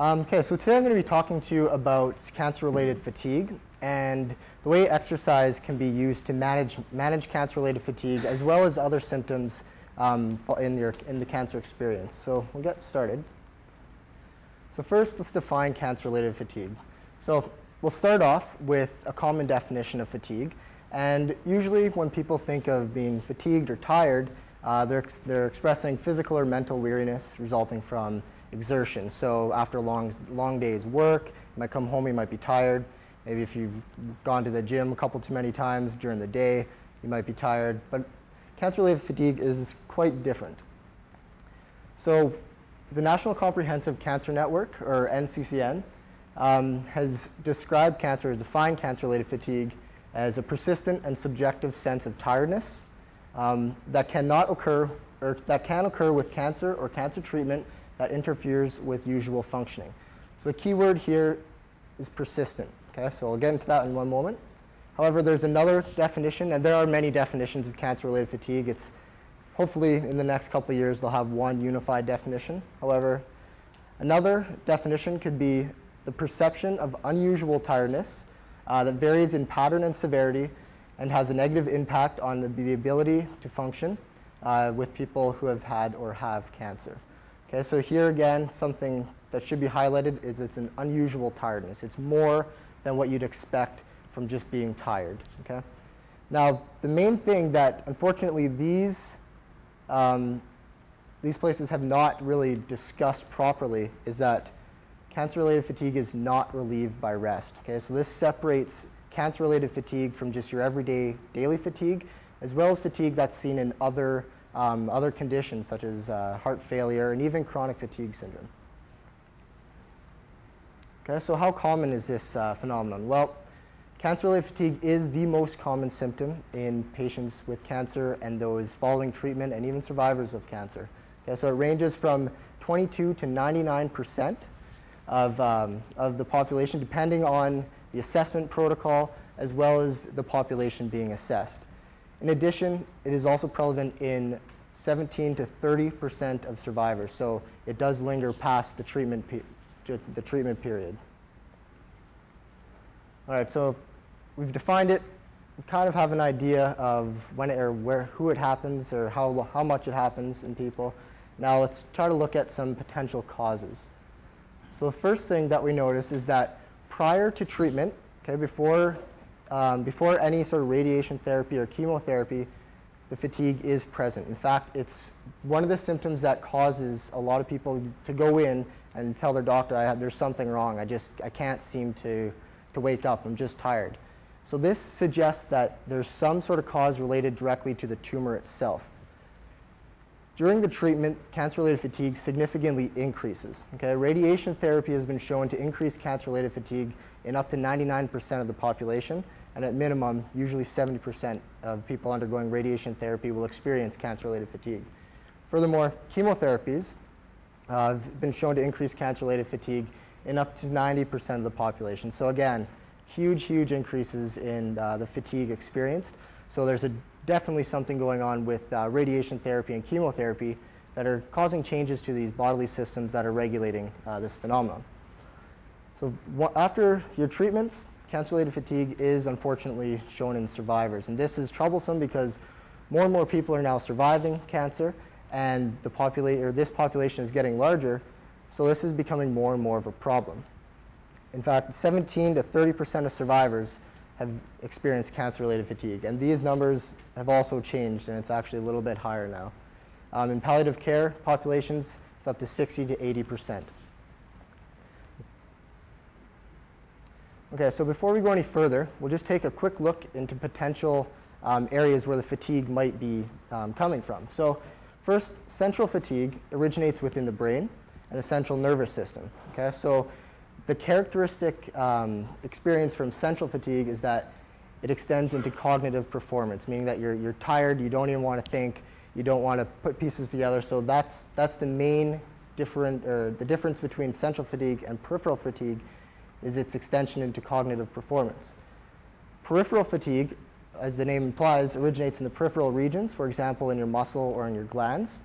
Um, okay, so today I'm going to be talking to you about cancer-related fatigue and the way exercise can be used to manage, manage cancer-related fatigue as well as other symptoms um, in, your, in the cancer experience. So we'll get started. So first, let's define cancer-related fatigue. So we'll start off with a common definition of fatigue. And usually when people think of being fatigued or tired, uh, they're, they're expressing physical or mental weariness resulting from exertion. So after long, long day's work, you might come home, you might be tired. Maybe if you've gone to the gym a couple too many times during the day, you might be tired. But cancer-related fatigue is quite different. So the National Comprehensive Cancer Network, or NCCN, um, has described cancer, defined cancer-related fatigue as a persistent and subjective sense of tiredness um, that cannot occur or that can occur with cancer or cancer treatment that interferes with usual functioning. So the key word here is persistent. Okay, so I'll get into that in one moment. However, there's another definition, and there are many definitions of cancer-related fatigue. It's hopefully in the next couple of years they'll have one unified definition. However, another definition could be the perception of unusual tiredness uh, that varies in pattern and severity and has a negative impact on the, the ability to function uh, with people who have had or have cancer. Okay, so here again, something that should be highlighted is it's an unusual tiredness. It's more than what you'd expect from just being tired. Okay? Now, the main thing that unfortunately these, um, these places have not really discussed properly is that cancer-related fatigue is not relieved by rest. Okay, so this separates cancer-related fatigue from just your everyday daily fatigue, as well as fatigue that's seen in other, um, other conditions such as uh, heart failure and even chronic fatigue syndrome. Okay, so how common is this uh, phenomenon? Well, cancer-related fatigue is the most common symptom in patients with cancer and those following treatment and even survivors of cancer. Okay, so it ranges from 22 to 99 percent of, um, of the population, depending on the assessment protocol, as well as the population being assessed. In addition, it is also prevalent in 17 to 30% of survivors, so it does linger past the treatment, the treatment period. All right, so we've defined it. We kind of have an idea of when it, or where, who it happens or how, how much it happens in people. Now let's try to look at some potential causes. So the first thing that we notice is that prior to treatment, okay, before, um, before any sort of radiation therapy or chemotherapy, the fatigue is present. In fact, it's one of the symptoms that causes a lot of people to go in and tell their doctor, I have, there's something wrong. I just, I can't seem to, to wake up. I'm just tired. So this suggests that there's some sort of cause related directly to the tumor itself. During the treatment, cancer-related fatigue significantly increases. Okay? Radiation therapy has been shown to increase cancer-related fatigue in up to 99% of the population, and at minimum, usually 70% of people undergoing radiation therapy will experience cancer-related fatigue. Furthermore, chemotherapies uh, have been shown to increase cancer-related fatigue in up to 90% of the population. So again, huge, huge increases in uh, the fatigue experienced. So there's a definitely something going on with uh, radiation therapy and chemotherapy that are causing changes to these bodily systems that are regulating uh, this phenomenon. So after your treatments, cancer-related fatigue is unfortunately shown in survivors. And this is troublesome because more and more people are now surviving cancer and the popula or this population is getting larger, so this is becoming more and more of a problem. In fact, 17 to 30% of survivors have experienced cancer-related fatigue. And these numbers have also changed, and it's actually a little bit higher now. Um, in palliative care populations, it's up to 60 to 80 percent. Okay, so before we go any further, we'll just take a quick look into potential um, areas where the fatigue might be um, coming from. So first, central fatigue originates within the brain and the central nervous system. Okay, so the characteristic um, experience from central fatigue is that it extends into cognitive performance, meaning that you're, you're tired, you don't even want to think, you don't want to put pieces together. So that's, that's the main different, or the difference between central fatigue and peripheral fatigue is its extension into cognitive performance. Peripheral fatigue, as the name implies, originates in the peripheral regions, for example, in your muscle or in your glands.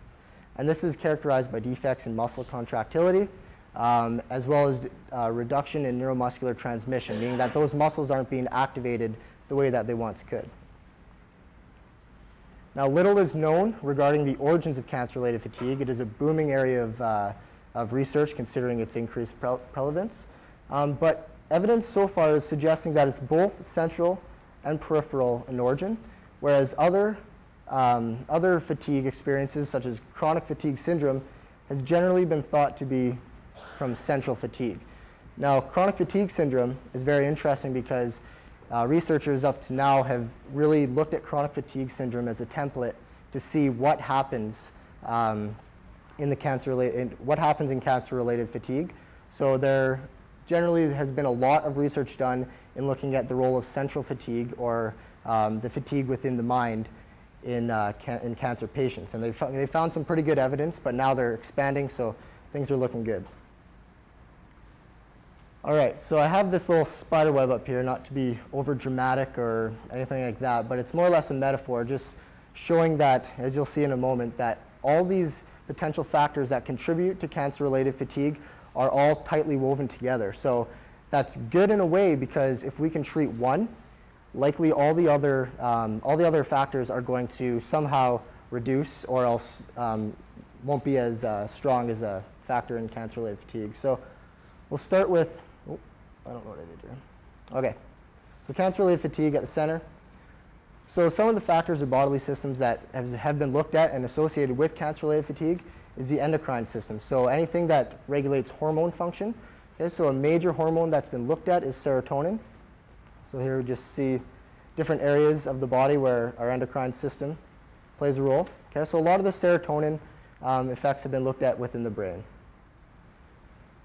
And this is characterized by defects in muscle contractility, um, as well as uh, reduction in neuromuscular transmission, meaning that those muscles aren't being activated the way that they once could. Now, little is known regarding the origins of cancer-related fatigue. It is a booming area of, uh, of research considering its increased pre prevalence. Um, but evidence so far is suggesting that it's both central and peripheral in origin, whereas other, um, other fatigue experiences, such as chronic fatigue syndrome, has generally been thought to be from central fatigue. Now, chronic fatigue syndrome is very interesting because uh, researchers up to now have really looked at chronic fatigue syndrome as a template to see what happens um, in the cancer in what happens in cancer-related fatigue. So there generally there has been a lot of research done in looking at the role of central fatigue or um, the fatigue within the mind in, uh, ca in cancer patients. And they, they found some pretty good evidence, but now they're expanding, so things are looking good. All right, so I have this little spider web up here, not to be over dramatic or anything like that, but it's more or less a metaphor, just showing that, as you'll see in a moment, that all these potential factors that contribute to cancer-related fatigue are all tightly woven together. So that's good in a way because if we can treat one, likely all the other, um, all the other factors are going to somehow reduce or else um, won't be as uh, strong as a factor in cancer-related fatigue. So we'll start with I don't know what I did here. Okay, so cancer-related fatigue at the center. So some of the factors or bodily systems that have, have been looked at and associated with cancer-related fatigue is the endocrine system. So anything that regulates hormone function. Okay, so a major hormone that's been looked at is serotonin. So here we just see different areas of the body where our endocrine system plays a role. Okay, so a lot of the serotonin um, effects have been looked at within the brain.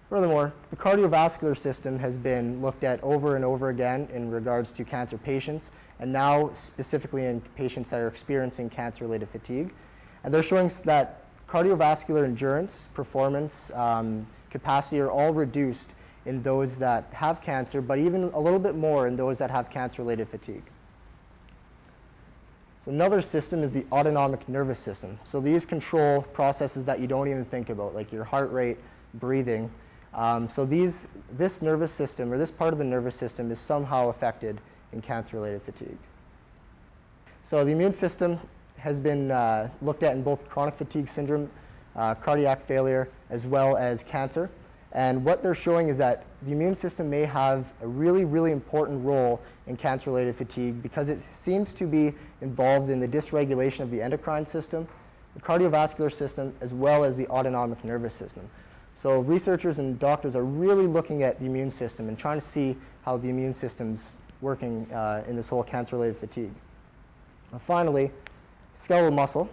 Furthermore, the cardiovascular system has been looked at over and over again in regards to cancer patients, and now specifically in patients that are experiencing cancer-related fatigue. And they're showing that cardiovascular endurance, performance, um, capacity are all reduced in those that have cancer, but even a little bit more in those that have cancer-related fatigue. So another system is the autonomic nervous system. So these control processes that you don't even think about, like your heart rate, breathing, um, so these, this nervous system, or this part of the nervous system, is somehow affected in cancer-related fatigue. So the immune system has been uh, looked at in both chronic fatigue syndrome, uh, cardiac failure, as well as cancer. And what they're showing is that the immune system may have a really, really important role in cancer-related fatigue because it seems to be involved in the dysregulation of the endocrine system, the cardiovascular system, as well as the autonomic nervous system. So researchers and doctors are really looking at the immune system and trying to see how the immune system's working uh, in this whole cancer-related fatigue. Finally, skeletal muscle.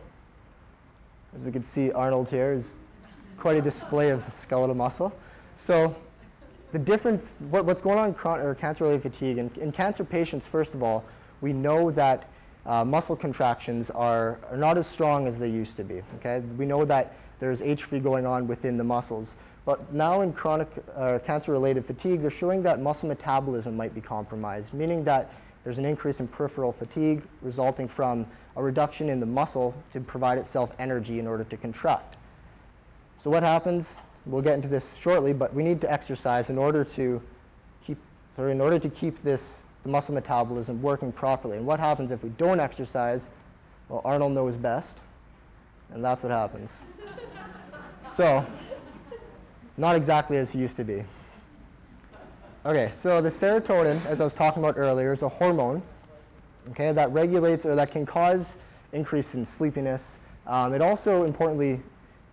As we can see, Arnold here is quite a display of skeletal muscle. So the difference, what, what's going on in cancer-related fatigue, in, in, cancer patients, first of all, we know that uh, muscle contractions are, are not as strong as they used to be. Okay? We know that there's atrophy going on within the muscles. But now in chronic uh, cancer-related fatigue, they're showing that muscle metabolism might be compromised, meaning that there's an increase in peripheral fatigue resulting from a reduction in the muscle to provide itself energy in order to contract. So what happens, we'll get into this shortly, but we need to exercise in order to keep, sorry, in order to keep this the muscle metabolism working properly. And what happens if we don't exercise? Well, Arnold knows best, and that's what happens. So, not exactly as he used to be. Okay, so the serotonin, as I was talking about earlier, is a hormone okay, that regulates or that can cause increase in sleepiness. Um, it also, importantly,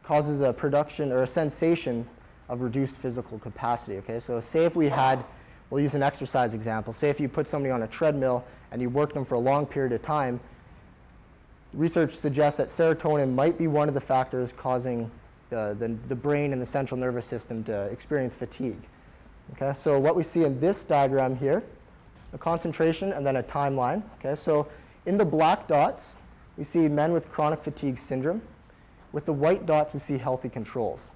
causes a production or a sensation of reduced physical capacity. Okay, so say if we had, we'll use an exercise example. Say if you put somebody on a treadmill and you work them for a long period of time, research suggests that serotonin might be one of the factors causing the, the, the brain and the central nervous system to experience fatigue. Okay, so what we see in this diagram here, a concentration and then a timeline. Okay, so in the black dots, we see men with chronic fatigue syndrome. With the white dots, we see healthy controls.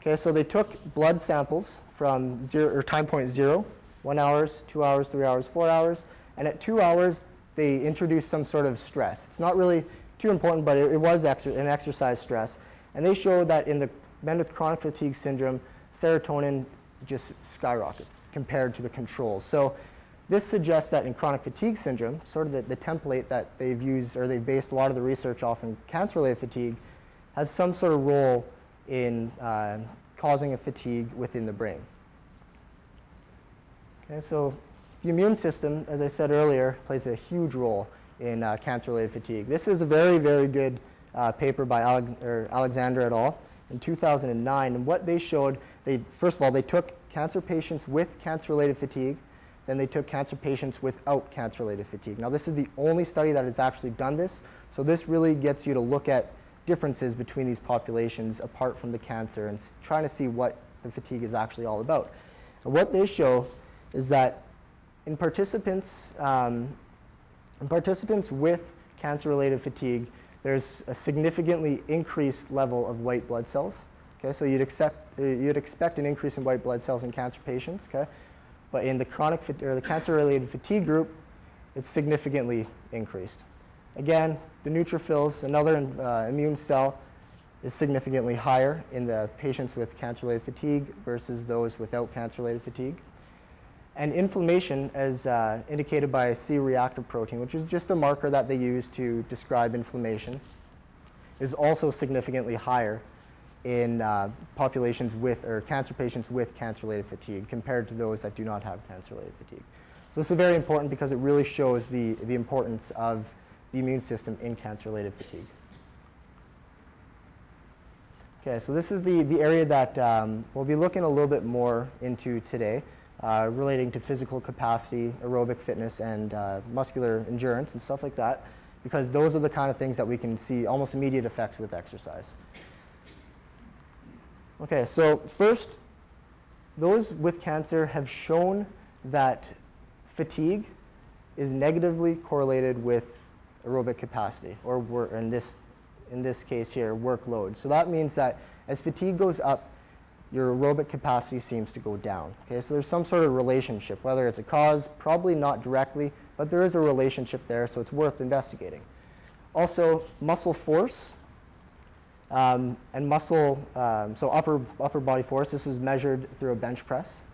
Okay, so they took blood samples from zero, or time point zero, one hours, two hours, three hours, four hours, and at two hours, they introduced some sort of stress. It's not really too important, but it, it was exer an exercise stress. And they showed that in the men with chronic fatigue syndrome, serotonin just skyrockets compared to the controls. So this suggests that in chronic fatigue syndrome, sort of the, the template that they've used or they've based a lot of the research off in cancer-related fatigue, has some sort of role in uh, causing a fatigue within the brain. Okay, so the immune system, as I said earlier, plays a huge role in uh, cancer-related fatigue. This is a very, very good uh, paper by Alex Alexander et al. in 2009. And what they showed, they, first of all, they took cancer patients with cancer-related fatigue, then they took cancer patients without cancer-related fatigue. Now, this is the only study that has actually done this, so this really gets you to look at differences between these populations apart from the cancer and trying to see what the fatigue is actually all about. And what they show is that in participants, um, in participants with cancer-related fatigue, there's a significantly increased level of white blood cells. Okay, so you'd, accept, you'd expect an increase in white blood cells in cancer patients. Okay, but in the chronic or the cancer-related fatigue group, it's significantly increased. Again, the neutrophils, another uh, immune cell, is significantly higher in the patients with cancer-related fatigue versus those without cancer-related fatigue. And inflammation, as uh, indicated by C-reactive protein, which is just a marker that they use to describe inflammation, is also significantly higher in uh, populations with, or cancer patients with cancer-related fatigue compared to those that do not have cancer-related fatigue. So this is very important because it really shows the, the importance of the immune system in cancer-related fatigue. Okay, so this is the, the area that um, we'll be looking a little bit more into today uh, relating to physical capacity, aerobic fitness, and uh, muscular endurance and stuff like that, because those are the kind of things that we can see almost immediate effects with exercise. Okay, so first, those with cancer have shown that fatigue is negatively correlated with aerobic capacity, or in this, in this case here, workload. So that means that as fatigue goes up, your aerobic capacity seems to go down. Okay, so there's some sort of relationship, whether it's a cause, probably not directly, but there is a relationship there, so it's worth investigating. Also, muscle force um, and muscle, um, so upper, upper body force, this was measured through a bench press,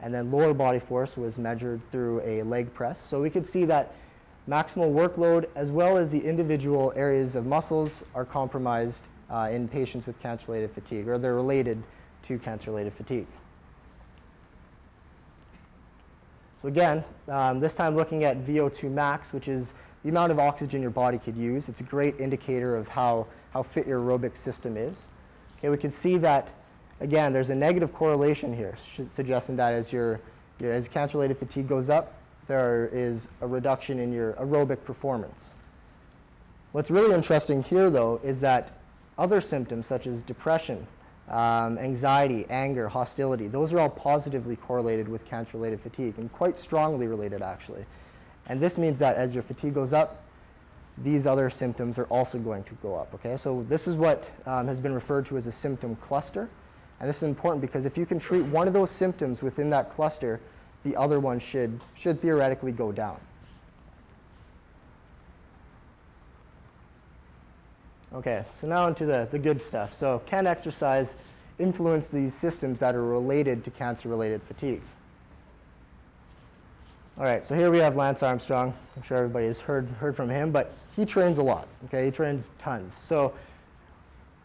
and then lower body force was measured through a leg press. So we could see that maximal workload as well as the individual areas of muscles are compromised uh, in patients with cancer-related fatigue, or they're related to cancer-related fatigue. So again, um, this time looking at VO2 max, which is the amount of oxygen your body could use. It's a great indicator of how, how fit your aerobic system is. Okay, we can see that, again, there's a negative correlation here, suggesting that as, your, your as cancer-related fatigue goes up, there is a reduction in your aerobic performance. What's really interesting here, though, is that other symptoms such as depression, um, anxiety, anger, hostility, those are all positively correlated with cancer-related fatigue and quite strongly related actually. And this means that as your fatigue goes up, these other symptoms are also going to go up, okay? So this is what um, has been referred to as a symptom cluster. And this is important because if you can treat one of those symptoms within that cluster, the other one should, should theoretically go down. Okay, so now into the, the good stuff. So can exercise influence these systems that are related to cancer-related fatigue? All right, so here we have Lance Armstrong. I'm sure everybody has heard, heard from him, but he trains a lot, okay? He trains tons. So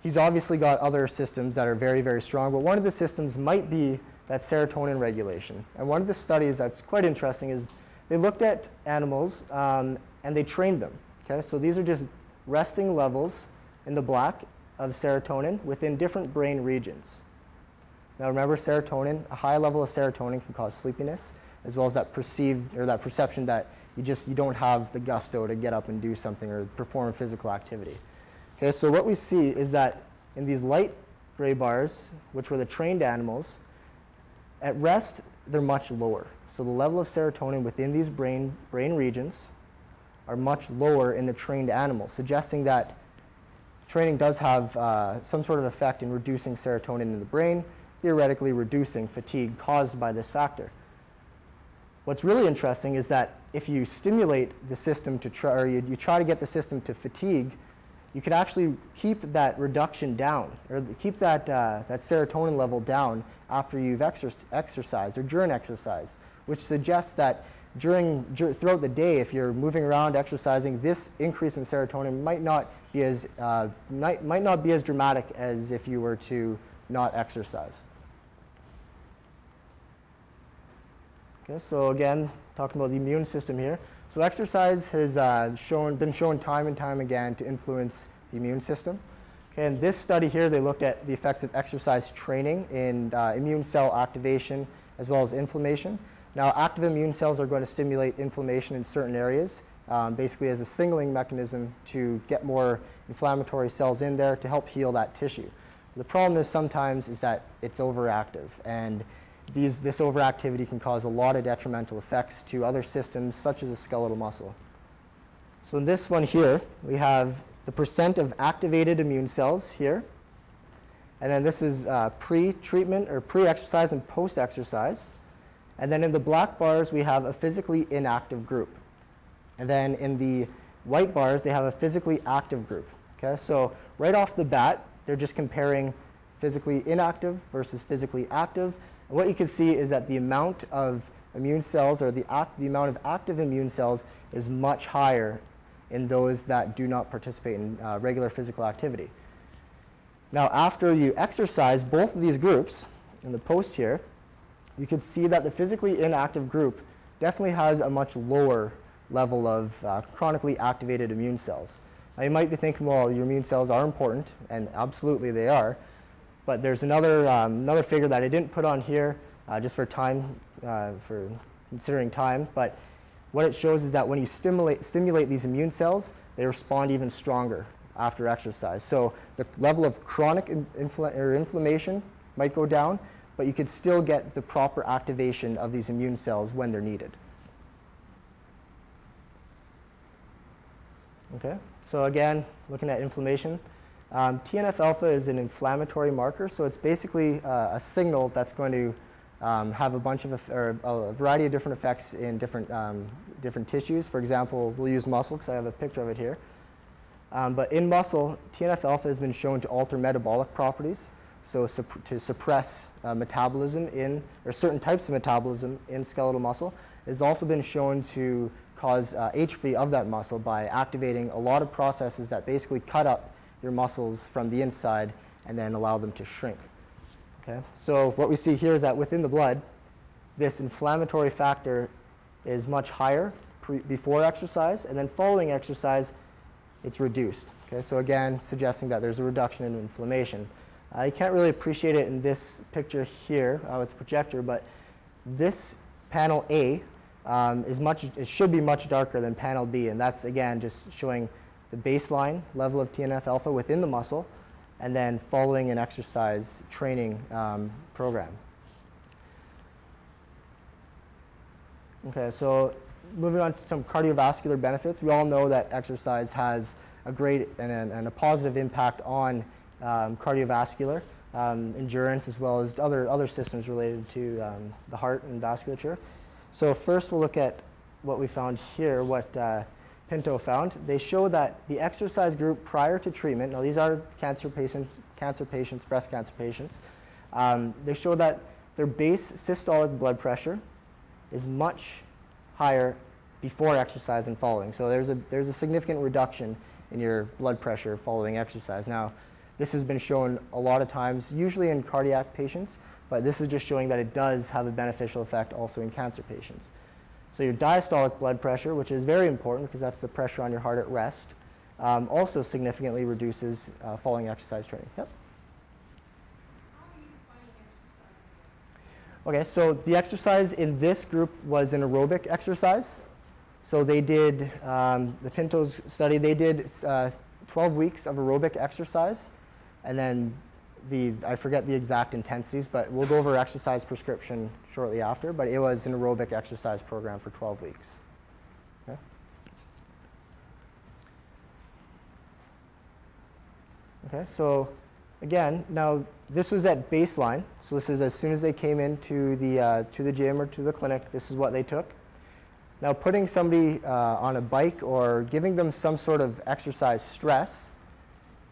he's obviously got other systems that are very, very strong, but one of the systems might be that serotonin regulation. And one of the studies that's quite interesting is they looked at animals um, and they trained them, okay? So these are just resting levels in the black of serotonin within different brain regions. Now remember serotonin, a high level of serotonin can cause sleepiness, as well as that perceived or that perception that you just you don't have the gusto to get up and do something or perform physical activity. Okay, so what we see is that in these light gray bars, which were the trained animals, at rest they're much lower. So the level of serotonin within these brain, brain regions are much lower in the trained animals, suggesting that training does have uh, some sort of effect in reducing serotonin in the brain, theoretically reducing fatigue caused by this factor. What's really interesting is that if you stimulate the system to try, or you, you try to get the system to fatigue, you could actually keep that reduction down, or keep that, uh, that serotonin level down after you've exer- exercised or during exercise, which suggests that during, dur- throughout the day, if you're moving around, exercising, this increase in serotonin might not be as, uh, might, might not be as dramatic as if you were to not exercise. Okay, so again, talking about the immune system here. So exercise has uh, shown, been shown time and time again to influence the immune system. Okay, in this study here, they looked at the effects of exercise training in uh, immune cell activation as well as inflammation. Now, active immune cells are going to stimulate inflammation in certain areas, um, basically as a signaling mechanism to get more inflammatory cells in there to help heal that tissue. The problem is sometimes is that it's overactive, and these, this overactivity can cause a lot of detrimental effects to other systems, such as the skeletal muscle. So in this one here, we have the percent of activated immune cells here. And then this is uh, pre-treatment or pre-exercise and post-exercise. And then in the black bars, we have a physically inactive group. And then in the white bars, they have a physically active group. Okay, so right off the bat, they're just comparing physically inactive versus physically active. What you can see is that the amount of immune cells or the, the amount of active immune cells is much higher in those that do not participate in uh, regular physical activity. Now, after you exercise both of these groups in the post here, you can see that the physically inactive group definitely has a much lower level of uh, chronically activated immune cells. Now, you might be thinking, well, your immune cells are important, and absolutely they are. But there's another, um, another figure that I didn't put on here uh, just for time, uh, for considering time. But what it shows is that when you stimulate, stimulate these immune cells, they respond even stronger after exercise. So the level of chronic infl or inflammation might go down, but you could still get the proper activation of these immune cells when they're needed. Okay, so again, looking at inflammation, um, TNF-alpha is an inflammatory marker, so it's basically uh, a signal that's going to um, have a bunch of, or a variety of different effects in different, um, different tissues. For example, we'll use muscle because I have a picture of it here. Um, but in muscle, TNF-alpha has been shown to alter metabolic properties, so supp to suppress uh, metabolism in, or certain types of metabolism in skeletal muscle. It has also been shown to cause uh, atrophy of that muscle by activating a lot of processes that basically cut up your muscles from the inside and then allow them to shrink. Okay? So what we see here is that within the blood, this inflammatory factor is much higher before exercise, and then following exercise, it's reduced. Okay? So again, suggesting that there's a reduction in inflammation. Uh, you can't really appreciate it in this picture here uh, with the projector, but this panel A um, is much, it should be much darker than panel B, and that's again just showing the baseline level of TNF-alpha within the muscle, and then following an exercise training um, program. Okay, so moving on to some cardiovascular benefits. We all know that exercise has a great and a, and a positive impact on um, cardiovascular um, endurance as well as other, other systems related to um, the heart and vasculature. So first we'll look at what we found here, what uh, Pinto found, they show that the exercise group prior to treatment, now these are cancer patients, cancer patients breast cancer patients, um, they show that their base systolic blood pressure is much higher before exercise and following. So there's a, there's a significant reduction in your blood pressure following exercise. Now, this has been shown a lot of times, usually in cardiac patients, but this is just showing that it does have a beneficial effect also in cancer patients. So your diastolic blood pressure, which is very important because that's the pressure on your heart at rest, um, also significantly reduces uh, following exercise training. Yep. Okay, so the exercise in this group was an aerobic exercise. So they did, um, the Pinto's study, they did uh, 12 weeks of aerobic exercise, and then the, I forget the exact intensities, but we'll go over exercise prescription shortly after, but it was an aerobic exercise program for 12 weeks. Okay. Okay, so again, now this was at baseline. So this is as soon as they came into the, uh, to the gym or to the clinic, this is what they took. Now putting somebody uh, on a bike or giving them some sort of exercise stress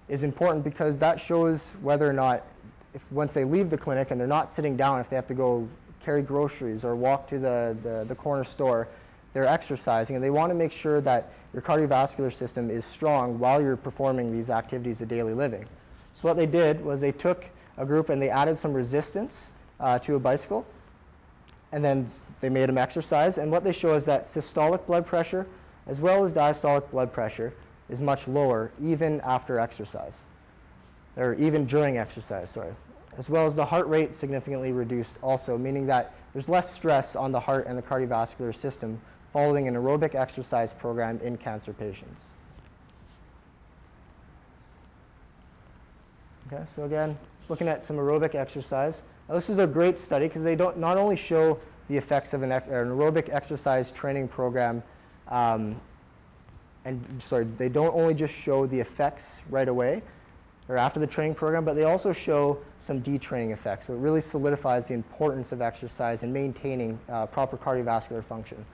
is important because that shows whether or not if once they leave the clinic and they're not sitting down, if they have to go carry groceries or walk to the, the, the corner store, they're exercising and they want to make sure that your cardiovascular system is strong while you're performing these activities of daily living. So what they did was they took a group and they added some resistance uh, to a bicycle and then they made them exercise and what they show is that systolic blood pressure as well as diastolic blood pressure is much lower even after exercise or even during exercise, sorry. As well as the heart rate significantly reduced also, meaning that there's less stress on the heart and the cardiovascular system following an aerobic exercise program in cancer patients. Okay, so again, looking at some aerobic exercise. Now this is a great study because they don't not only show the effects of an, an aerobic exercise training program, um, and sorry, they don't only just show the effects right away or after the training program, but they also show some detraining effects. So it really solidifies the importance of exercise and maintaining uh, proper cardiovascular function.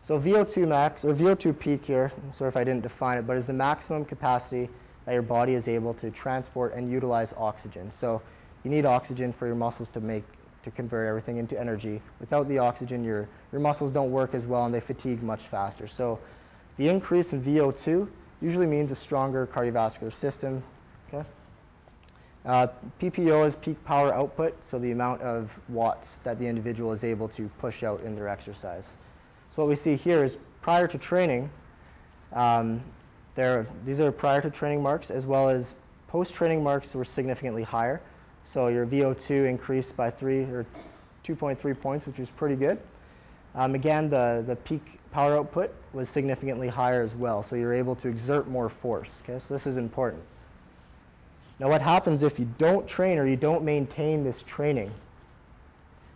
So VO2 max, or VO2 peak here, I'm sorry if I didn't define it, but is the maximum capacity that your body is able to transport and utilize oxygen. So you need oxygen for your muscles to make, to convert everything into energy. Without the oxygen, your, your muscles don't work as well and they fatigue much faster. So the increase in VO2 usually means a stronger cardiovascular system. Okay? Uh, PPO is peak power output, so the amount of watts that the individual is able to push out in their exercise. So what we see here is prior to training, um, there, these are prior to training marks as well as post-training marks were significantly higher. So your VO2 increased by 3 or 2.3 points, which is pretty good. Um, again, the, the peak power output was significantly higher as well, so you're able to exert more force. Okay, so this is important. Now what happens if you don't train or you don't maintain this training?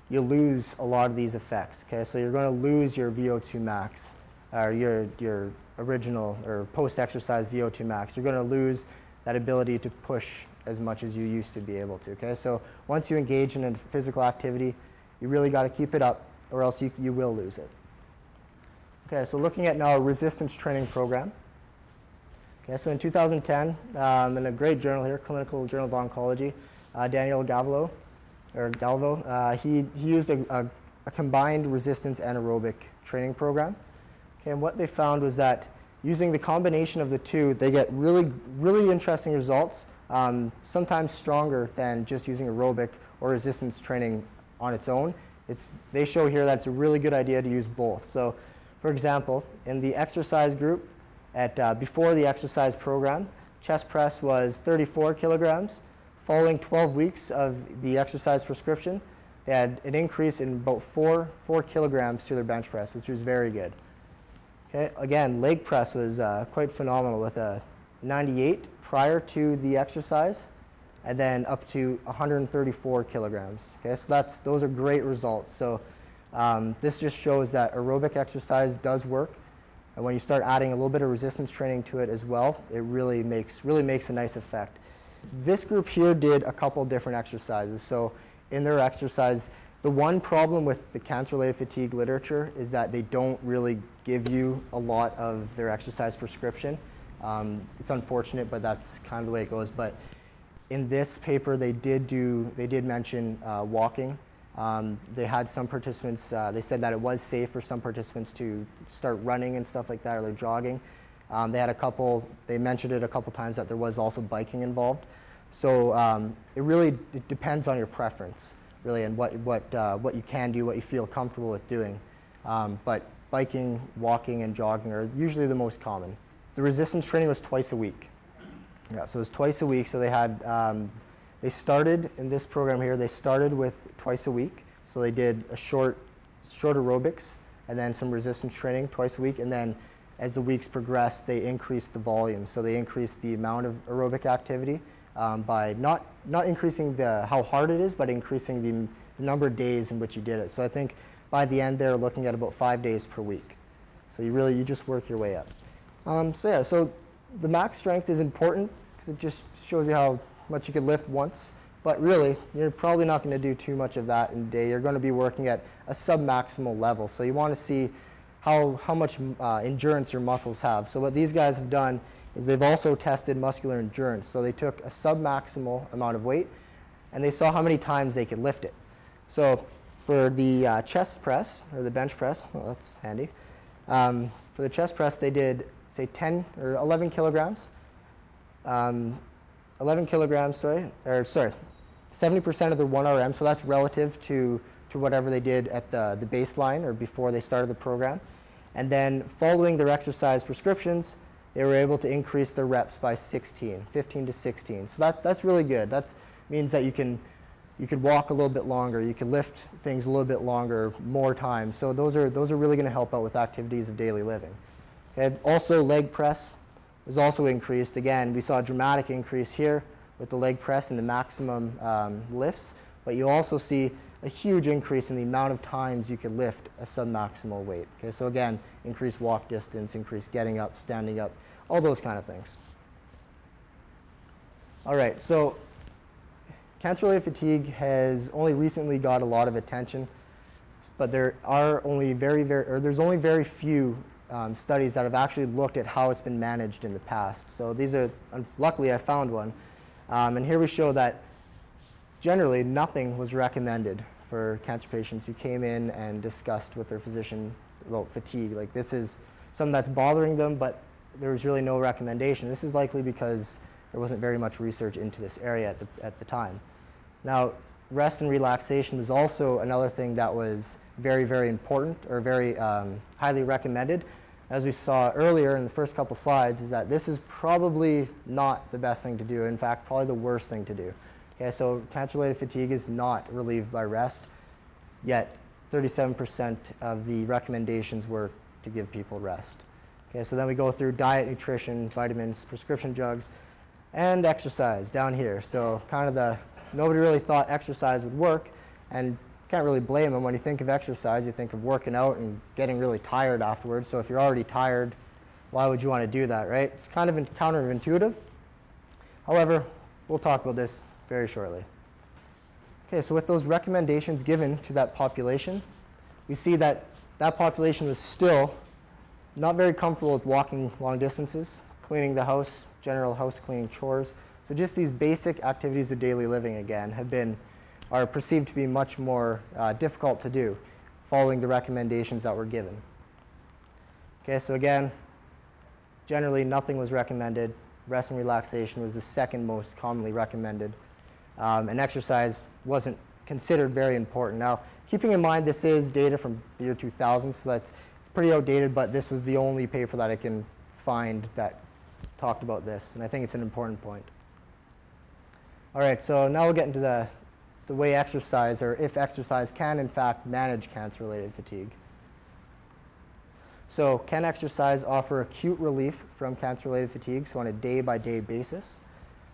you lose a lot of these effects. Okay, so you're going to lose your VO2 max, or your your original or post-exercise VO2 max. You're going to lose that ability to push as much as you used to be able to. Okay, so once you engage in a physical activity, you really got to keep it up, or else you you will lose it. Okay, so looking at now a resistance training program. Okay, so in 2010, um, in a great journal here, Clinical Journal of Oncology, uh, Daniel Galvão or Galvão, uh, he, he used a, a, a, combined resistance anaerobic training program. Okay, and what they found was that using the combination of the two, they get really, really interesting results, um, sometimes stronger than just using aerobic or resistance training on its own. It's, they show here that it's a really good idea to use both. So, for example, in the exercise group, at, uh, before the exercise program, chest press was 34 kilograms, Following 12 weeks of the exercise prescription, they had an increase in about four, four kilograms to their bench press, which was very good. Okay, again, leg press was uh, quite phenomenal with a 98 prior to the exercise, and then up to 134 kilograms. Okay, so that's those are great results. So um, this just shows that aerobic exercise does work, and when you start adding a little bit of resistance training to it as well, it really makes really makes a nice effect. This group here did a couple different exercises. So in their exercise, the one problem with the cancer-related fatigue literature is that they don't really give you a lot of their exercise prescription. Um, it's unfortunate, but that's kind of the way it goes. But in this paper, they did do, they did mention uh, walking. Um, they had some participants, uh, they said that it was safe for some participants to start running and stuff like that, or they're jogging. Um, they had a couple, they mentioned it a couple times that there was also biking involved. So um, it really it depends on your preference, really, and what, what, uh, what you can do, what you feel comfortable with doing. Um, but biking, walking, and jogging are usually the most common. The resistance training was twice a week. Yeah, so it was twice a week. So they had, um, they started in this program here, they started with twice a week. So they did a short, short aerobics and then some resistance training twice a week. And then as the weeks progressed, they increased the volume. So they increased the amount of aerobic activity um, by not, not increasing the, how hard it is, but increasing the, the number of days in which you did it. So I think by the end they're looking at about five days per week. So you really, you just work your way up. Um, so yeah, so the max strength is important because it just shows you how much you can lift once. But really, you're probably not going to do too much of that in a day. You're going to be working at a sub-maximal level. So you want to see how, how much uh, endurance your muscles have. So what these guys have done is they've also tested muscular endurance. So they took a submaximal amount of weight and they saw how many times they could lift it. So for the uh, chest press, or the bench press, well, that's handy. Um, for the chest press, they did, say, 10 or 11 kilograms. Um, 11 kilograms, sorry, or sorry, 70% of the 1RM, so that's relative to, to whatever they did at the, the baseline or before they started the program. And then following their exercise prescriptions, they were able to increase their reps by 16, 15 to 16. So that's, that's really good. That means that you can you could walk a little bit longer, you could lift things a little bit longer, more times. So those are, those are really going to help out with activities of daily living. Okay. Also, leg press was also increased. Again, we saw a dramatic increase here with the leg press and the maximum um, lifts, but you also see a huge increase in the amount of times you could lift a submaximal weight. Okay, so again, increased walk distance, increased getting up, standing up, all those kind of things. All right, so Cancer-related fatigue has only recently got a lot of attention, but there are only very, very, or there's only very few um, studies that have actually looked at how it's been managed in the past. So these are, luckily I found one. Um, and here we show that generally nothing was recommended for cancer patients who came in and discussed with their physician about fatigue. Like this is something that's bothering them, but there was really no recommendation. This is likely because there wasn't very much research into this area at the, at the time. Now, rest and relaxation was also another thing that was very, very important or very um, highly recommended. As we saw earlier in the first couple slides, is that this is probably not the best thing to do. In fact, probably the worst thing to do. Okay, so cancer-related fatigue is not relieved by rest, yet 37% of the recommendations were to give people rest. Okay, so then we go through diet, nutrition, vitamins, prescription drugs, and exercise down here. So kind of the, nobody really thought exercise would work and can't really blame them. When you think of exercise, you think of working out and getting really tired afterwards. So if you're already tired, why would you want to do that, right? It's kind of counterintuitive. However, we'll talk about this very shortly. Okay, so with those recommendations given to that population, we see that that population was still not very comfortable with walking long distances, cleaning the house, general house cleaning chores. So just these basic activities of daily living again have been, are perceived to be much more uh, difficult to do following the recommendations that were given. Okay, so again, generally nothing was recommended. Rest and relaxation was the second most commonly recommended. Um, and exercise wasn't considered very important. Now, keeping in mind this is data from the year 2000, so that's it's pretty outdated, but this was the only paper that I can find that talked about this, and I think it's an important point. All right, so now we'll get into the, the way exercise, or if exercise can in fact manage cancer-related fatigue. So can exercise offer acute relief from cancer-related fatigue, so on a day-by-day -day basis?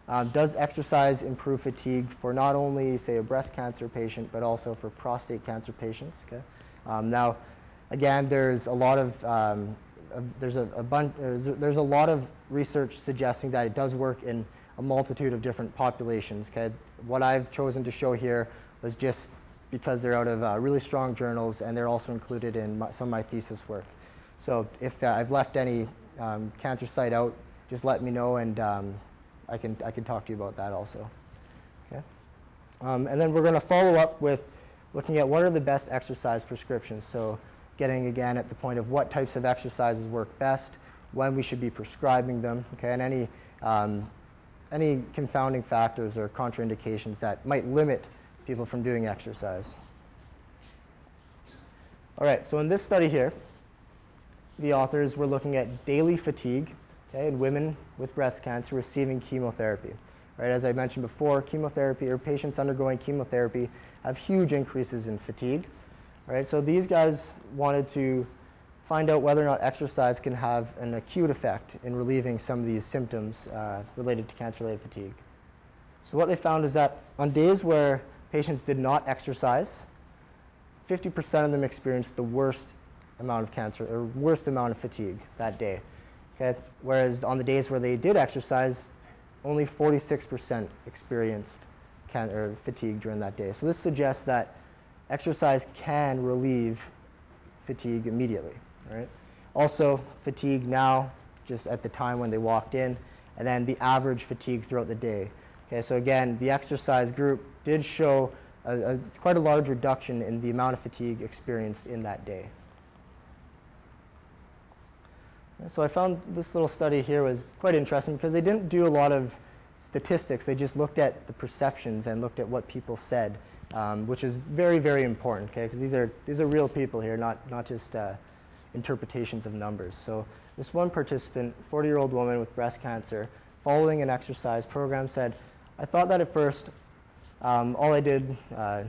Um, does exercise improve fatigue for not only, say, a breast cancer patient, but also for prostate cancer patients? Okay? Um, now, again, there's a lot of um, there's a, a bunch, there's a lot of research suggesting that it does work in a multitude of different populations. Okay? What I've chosen to show here was just because they're out of uh, really strong journals and they're also included in my, some of my thesis work. So if uh, I've left any um, cancer site out, just let me know and um, I, can, I can talk to you about that also. Okay? Um, and then we're going to follow up with looking at what are the best exercise prescriptions. So getting again at the point of what types of exercises work best, when we should be prescribing them, okay, and any, um, any confounding factors or contraindications that might limit people from doing exercise. All right, so in this study here, the authors were looking at daily fatigue okay, in women with breast cancer receiving chemotherapy. Right, as I mentioned before, chemotherapy or patients undergoing chemotherapy have huge increases in fatigue. Right? So these guys wanted to find out whether or not exercise can have an acute effect in relieving some of these symptoms uh, related to cancer-related fatigue. So what they found is that on days where patients did not exercise, 50% of them experienced the worst amount of cancer or worst amount of fatigue that day. Okay? Whereas on the days where they did exercise, only 46% experienced can, fatigue during that day. So this suggests that exercise can relieve fatigue immediately. Right? Also, fatigue now, just at the time when they walked in, and then the average fatigue throughout the day. Okay, so again, the exercise group did show a, a, quite a large reduction in the amount of fatigue experienced in that day. So I found this little study here was quite interesting because they didn't do a lot of statistics. They just looked at the perceptions and looked at what people said, um, which is very, very important, okay? Because these are, these are real people here, not, not just uh, interpretations of numbers. So this one participant, 40-year-old woman with breast cancer, following an exercise program said, I thought that at first, um, all I did, uh,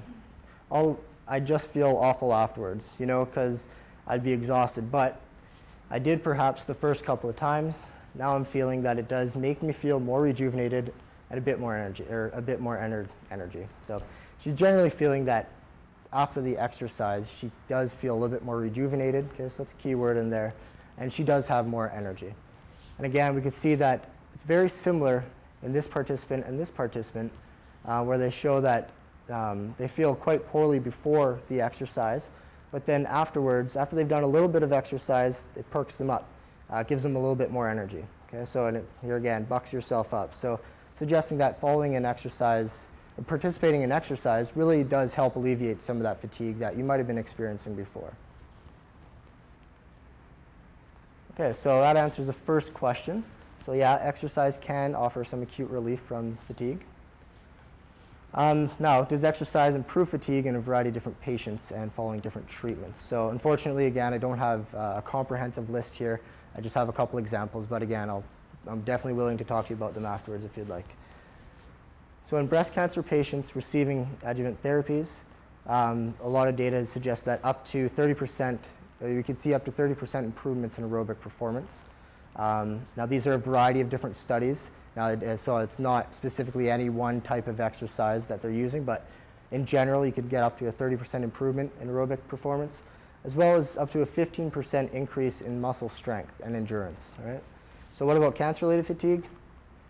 all, I just feel awful afterwards, you know, because I'd be exhausted. But I did perhaps the first couple of times. Now I'm feeling that it does make me feel more rejuvenated and a bit more energy, or a bit more ener energy. So she's generally feeling that after the exercise, she does feel a little bit more rejuvenated. Okay, so that's a key word in there. And she does have more energy. And again, we can see that it's very similar in this participant and this participant, uh, where they show that um, they feel quite poorly before the exercise, but then afterwards, after they've done a little bit of exercise, it perks them up, uh, gives them a little bit more energy. Okay, so it, here again, bucks yourself up. So suggesting that following an exercise, participating in exercise really does help alleviate some of that fatigue that you might have been experiencing before. Okay, so that answers the first question. So yeah, exercise can offer some acute relief from fatigue. Um, now, does exercise improve fatigue in a variety of different patients and following different treatments? So unfortunately, again, I don't have uh, a comprehensive list here. I just have a couple examples, but again, i am definitely willing to talk to you about them afterwards if you'd like. So in breast cancer patients receiving adjuvant therapies, um, a lot of data suggests that up to 30%, uh, you can see up to 30% improvements in aerobic performance. Um, now, these are a variety of different studies. Now, so it's not specifically any one type of exercise that they're using, but in general, you could get up to a 30% improvement in aerobic performance, as well as up to a 15% increase in muscle strength and endurance. All right? So what about cancer-related fatigue?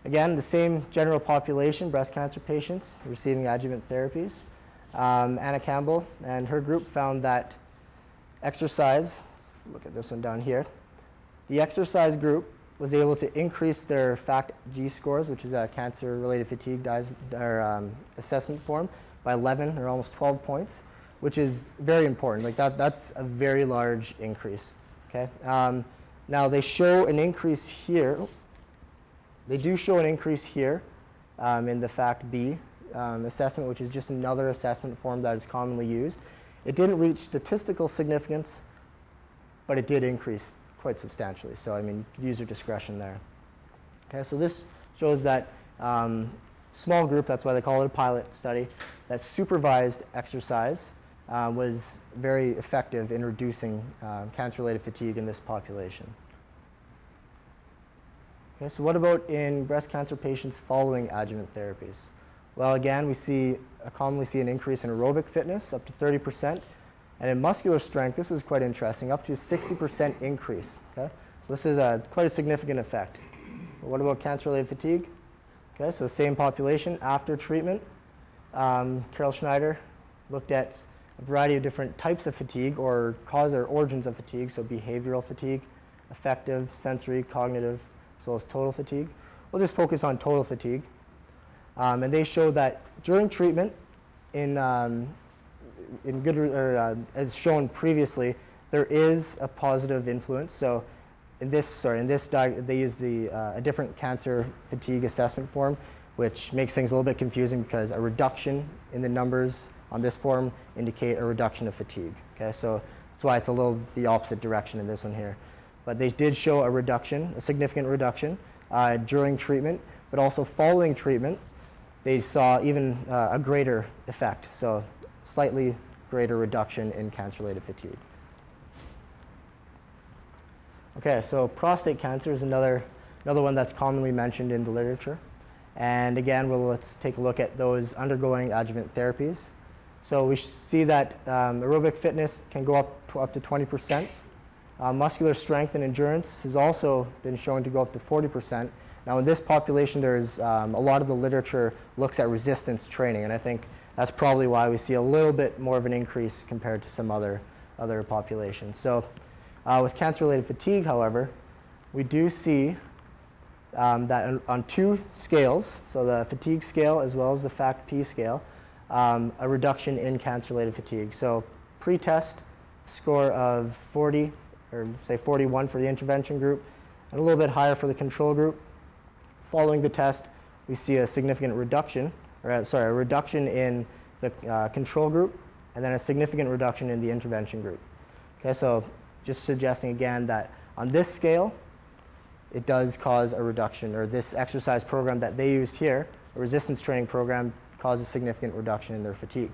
Again, the same general population, breast cancer patients receiving adjuvant therapies. Um, Anna Campbell and her group found that exercise, let's look at this one down here, the exercise group was able to increase their FACT-G scores, which is a cancer-related fatigue or, um, assessment form, by 11 or almost 12 points, which is very important. Like that, that's a very large increase. Okay. Um, now they show an increase here. They do show an increase here um, in the FACT-B um, assessment, which is just another assessment form that is commonly used. It didn't reach statistical significance, but it did increase quite substantially. So I mean, use your discretion there. Okay, so this shows that um, small group, that's why they call it a pilot study, that supervised exercise uh, was very effective in reducing uh, cancer-related fatigue in this population. Okay, so what about in breast cancer patients following adjuvant therapies? Well, again, we see, uh, commonly see an increase in aerobic fitness, up to 30 percent, and in muscular strength, this is quite interesting, up to a 60% increase. Okay? So this is a, quite a significant effect. But what about cancer-related fatigue? Okay, so same population after treatment. Um, Carol Schneider looked at a variety of different types of fatigue or cause or origins of fatigue, so behavioral fatigue, affective, sensory, cognitive, as well as total fatigue. We'll just focus on total fatigue. Um, and they show that during treatment in um, in good, or, uh, as shown previously, there is a positive influence. So in this, sorry, in this, they use the, uh, a different cancer fatigue assessment form, which makes things a little bit confusing because a reduction in the numbers on this form indicate a reduction of fatigue. Okay, so that's why it's a little the opposite direction in this one here. But they did show a reduction, a significant reduction uh, during treatment, but also following treatment, they saw even uh, a greater effect. So slightly greater reduction in cancer-related fatigue. Okay, so prostate cancer is another, another one that's commonly mentioned in the literature. And again, we'll, let's take a look at those undergoing adjuvant therapies. So we see that um, aerobic fitness can go up to, up to 20%. Uh, muscular strength and endurance has also been shown to go up to 40%. Now in this population, there's um, a lot of the literature looks at resistance training, and I think that's probably why we see a little bit more of an increase compared to some other, other populations. So uh, with cancer-related fatigue, however, we do see um, that on, on, two scales, so the fatigue scale as well as the FACT-P scale, um, a reduction in cancer-related fatigue. So pre-test score of 40, or say 41 for the intervention group, and a little bit higher for the control group. Following the test, we see a significant reduction, or uh, sorry, a reduction in the uh, control group, and then a significant reduction in the intervention group. Okay, so just suggesting again that on this scale, it does cause a reduction, or this exercise program that they used here, a resistance training program, causes significant reduction in their fatigue.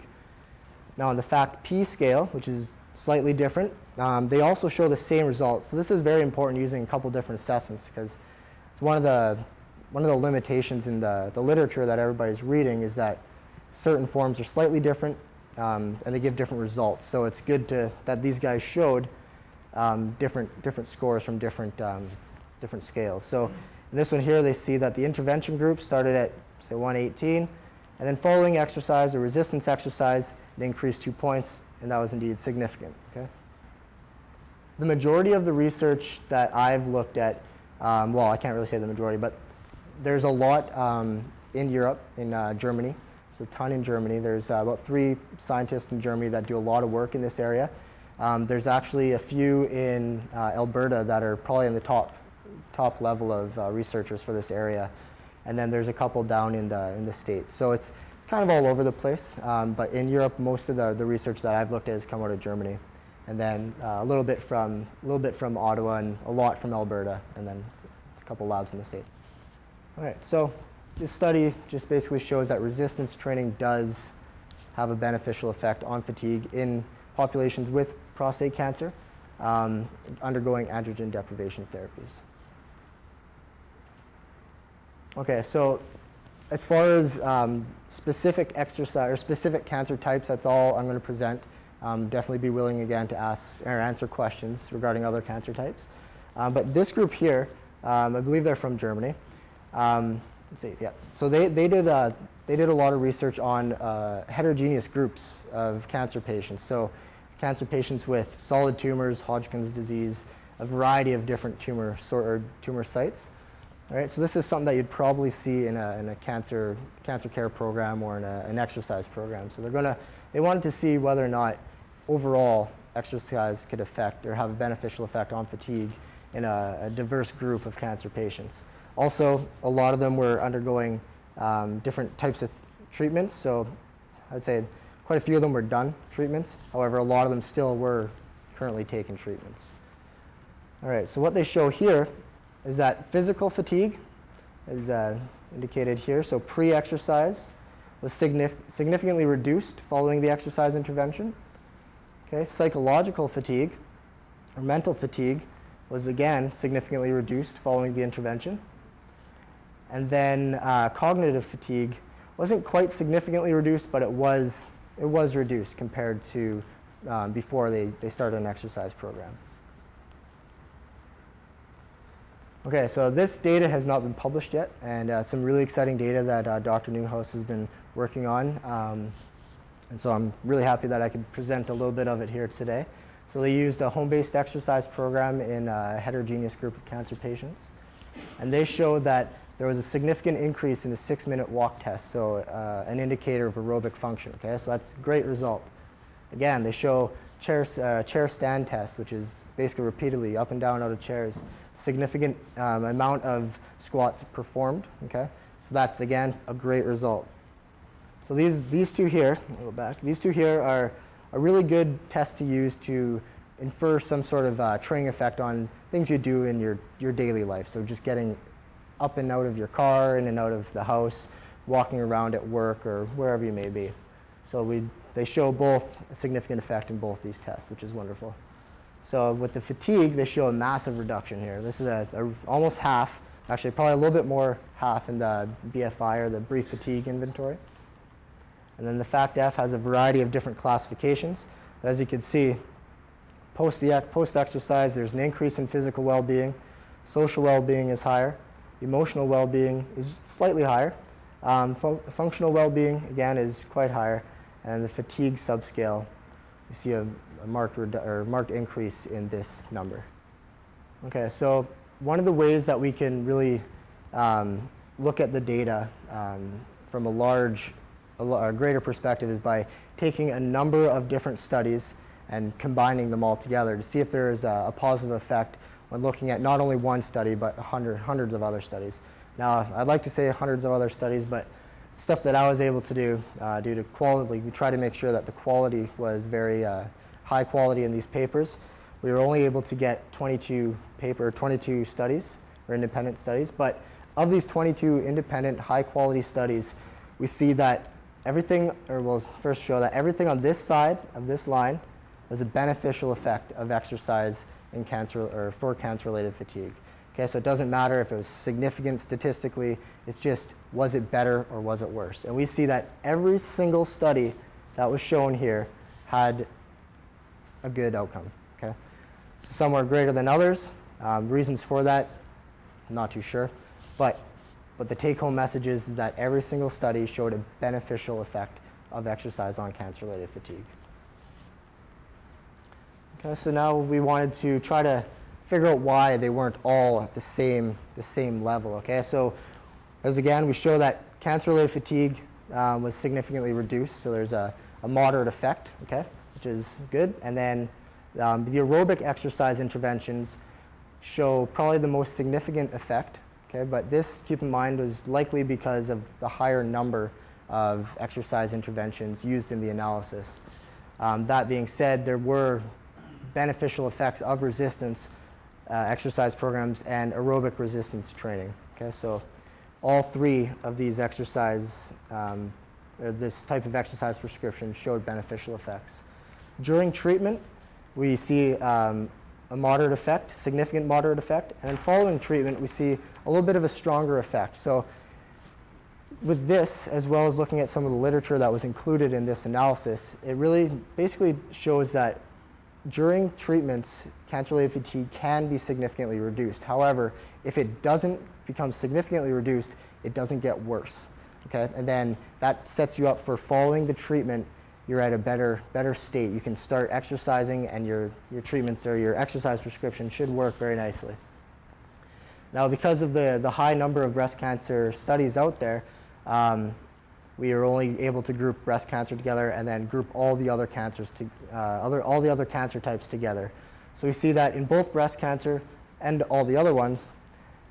Now on the FACT-P scale, which is slightly different, um, they also show the same results. So this is very important using a couple different assessments because it's one of the, one of the limitations in the, the literature that everybody's reading is that certain forms are slightly different um, and they give different results. So it's good to, that these guys showed um, different, different scores from different, um, different scales. So in this one here, they see that the intervention group started at, say, 118, and then following exercise, or resistance exercise, it increased two points, and that was indeed significant. Okay? The majority of the research that I've looked at, um, well, I can't really say the majority, but there's a lot um, in Europe, in uh, Germany. There's a ton in Germany. There's uh, about three scientists in Germany that do a lot of work in this area. Um, there's actually a few in uh, Alberta that are probably in the top, top level of uh, researchers for this area. And then there's a couple down in the, in the States. So it's, it's kind of all over the place. Um, but in Europe, most of the, the research that I've looked at has come out of Germany. And then uh, a little bit from a little bit from Ottawa and a lot from Alberta, and then a couple labs in the state. All right, so this study just basically shows that resistance training does have a beneficial effect on fatigue in populations with prostate cancer um, undergoing androgen deprivation therapies. Okay, so as far as um, specific exercise or specific cancer types, that's all I'm going to present. Um, definitely be willing again to ask or answer questions regarding other cancer types. Um, but this group here, um, I believe they're from Germany. Um, let's see, yeah. So they, they, did, uh, they did a lot of research on uh, heterogeneous groups of cancer patients. So cancer patients with solid tumors, Hodgkin's disease, a variety of different tumor, sort, tumor sites. All right, so this is something that you'd probably see in a, in a cancer, cancer care program or in a, an exercise program. So they're gonna, they wanted to see whether or not overall exercise could affect or have a beneficial effect on fatigue in a, a diverse group of cancer patients. Also, a lot of them were undergoing um, different types of treatments. So I'd say Quite a few of them were done treatments. However, a lot of them still were currently taking treatments. All right, so what they show here is that physical fatigue is uh, indicated here. So pre-exercise was signif significantly reduced following the exercise intervention. Okay, psychological fatigue or mental fatigue was again significantly reduced following the intervention. And then uh, cognitive fatigue wasn't quite significantly reduced, but it was it was reduced compared to um, before they, they started an exercise program. Okay, so this data has not been published yet, and uh, some really exciting data that uh, Dr. Newhouse has been working on. Um, and so I'm really happy that I could present a little bit of it here today. So they used a home-based exercise program in a heterogeneous group of cancer patients. And they showed that there was a significant increase in the six minute walk test, so uh, an indicator of aerobic function. Okay, so that's a great result. Again, they show chair, uh, chair stand test, which is basically repeatedly up and down out of chairs, significant um, amount of squats performed. Okay, so that's again a great result. So these, these two here, go back, these two here are a really good test to use to infer some sort of uh, training effect on things you do in your, your daily life. So just getting up and out of your car, in and out of the house, walking around at work or wherever you may be. So we, they show both a significant effect in both these tests, which is wonderful. So with the fatigue, they show a massive reduction here. This is a, a, almost half, actually probably a little bit more half in the BFI or the brief fatigue inventory. And then the FACT-F has a variety of different classifications. But as you can see, post-exercise, there's an increase in physical well-being. Social well-being is higher. Emotional well-being is slightly higher. Um, fun functional well-being, again, is quite higher. And the fatigue subscale, you see a, a marked, or marked increase in this number. Okay, so one of the ways that we can really um, look at the data um, from a large, a, a greater perspective is by taking a number of different studies and combining them all together to see if there is a, a positive effect when looking at not only one study but hundred, hundreds of other studies. Now, I'd like to say hundreds of other studies, but stuff that I was able to do uh, due to quality, we try to make sure that the quality was very uh, high quality in these papers. We were only able to get 22 paper, 22 studies or independent studies, but of these 22 independent high quality studies, we see that everything, or we'll first show that everything on this side of this line was a beneficial effect of exercise in cancer or for cancer-related fatigue. Okay, so it doesn't matter if it was significant statistically, it's just was it better or was it worse? And we see that every single study that was shown here had a good outcome. Okay, so some were greater than others. Um, reasons for that, I'm not too sure, but but the take-home message is that every single study showed a beneficial effect of exercise on cancer-related fatigue. Okay, so now we wanted to try to figure out why they weren't all at the same, the same level. Okay, so as again, we show that cancer-related fatigue um, was significantly reduced, so there's a, a, moderate effect, okay, which is good. And then um, the aerobic exercise interventions show probably the most significant effect, okay, but this, keep in mind, was likely because of the higher number of exercise interventions used in the analysis. Um, that being said, there were beneficial effects of resistance uh, exercise programs and aerobic resistance training. Okay, so all three of these exercise, um, this type of exercise prescription showed beneficial effects. During treatment, we see um, a moderate effect, significant moderate effect, and then following treatment, we see a little bit of a stronger effect. So with this, as well as looking at some of the literature that was included in this analysis, it really basically shows that during treatments, cancer-related fatigue can be significantly reduced. However, if it doesn't become significantly reduced, it doesn't get worse. Okay? And then that sets you up for following the treatment, you're at a better, better state. You can start exercising and your, your treatments or your exercise prescription should work very nicely. Now, because of the, the high number of breast cancer studies out there, um, we are only able to group breast cancer together and then group all the other cancers to, uh, other, all the other cancer types together. So we see that in both breast cancer and all the other ones,